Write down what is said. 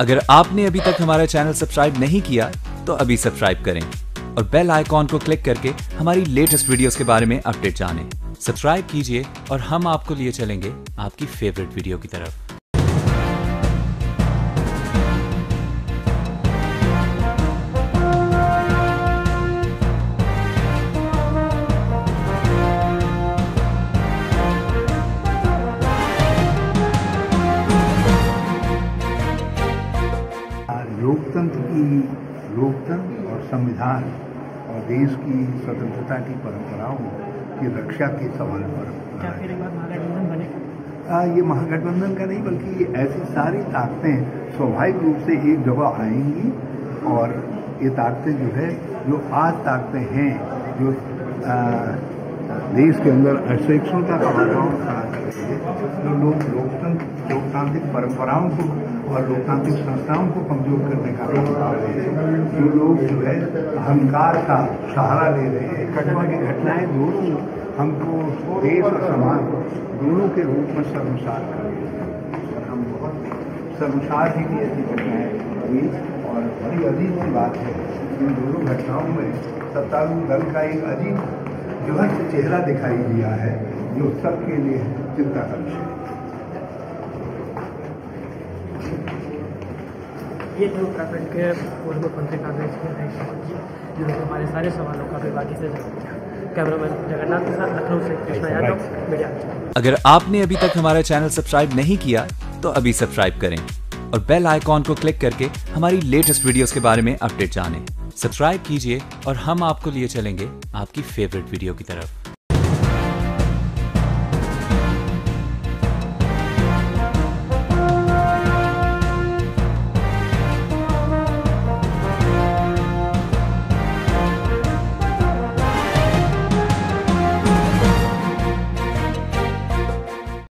अगर आपने अभी तक हमारा चैनल सब्सक्राइब नहीं किया तो अभी सब्सक्राइब करें और बेल आइकॉन को क्लिक करके हमारी लेटेस्ट वीडियोस के बारे में अपडेट जानें। सब्सक्राइब कीजिए और हम आपको लिए चलेंगे आपकी फेवरेट वीडियो की तरफ़ लोकतंत्र की लोकतंत्र और संविधान और देश की स्वतंत्रता की परंपराओं की रक्षा के सवाल पर आ, ये महागठबंधन का नहीं बल्कि ये ऐसी सारी ताकतें स्वाभाविक रूप से एक जगह आएँगी और ये ताकतें जो है जो आज ताकतें हैं जो आ, देश के अंदर असहिष्णुता का वातावरण खड़ा कर रही है जो लोग लोकतंत्र लोकतांत्रिक परंपराओं को और लोकतांत्रिक संस्थाओं को कमज़ोर करने का काम कर रहे हैं। जो लोग जो है, अहंकार का सहारा ले रहे हैं। घटना की घटनाएँ दोनों हमको देश और समाज दोनों के रूप में सर्वसार कर रहे है। हम बहुत सर्वसार ही की ऐसी घटनाएँ हुई और बड़ी अजीब सी बात है, इन दोनों घटनाओं में सत्तारूढ़ दल का एक अजीब जो है, चेहरा दिखाई दिया है, जो सबके लिए चिंता का विषय है। ये थे उत्तराखंड के पूर्व मंत्री कांग्रेस के जिन्होंने हमारे सारे सवालों का बेबाकी से जवाब दिया कैमरामैन जगन्नाथ के साथ लखनऊ से कृष्णा यादव मीडिया। अगर आपने अभी तक हमारा चैनल सब्सक्राइब नहीं किया तो अभी सब्सक्राइब करें और बेल आइकॉन को क्लिक करके हमारी लेटेस्ट वीडियोस के बारे में अपडेट जानें। सब्सक्राइब कीजिए और हम आपको लिए चलेंगे आपकी फेवरेट वीडियो की तरफ़।